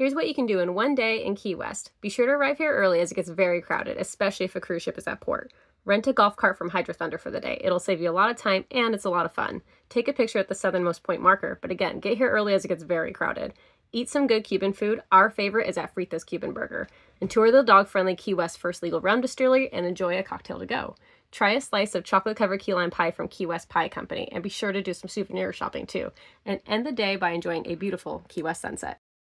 Here's what you can do in one day in Key West. Be sure to arrive here early as it gets very crowded, especially if a cruise ship is at port. Rent a golf cart from Hydro Thunder for the day. It'll save you a lot of time and it's a lot of fun. Take a picture at the southernmost point marker, but again, get here early as it gets very crowded. Eat some good Cuban food. Our favorite is at Frita's Cuban Burger. And tour the dog-friendly Key West First Legal Rum Distillery and enjoy a cocktail to go. Try a slice of chocolate-covered key lime pie from Key West Pie Company and be sure to do some souvenir shopping too. And end the day by enjoying a beautiful Key West sunset.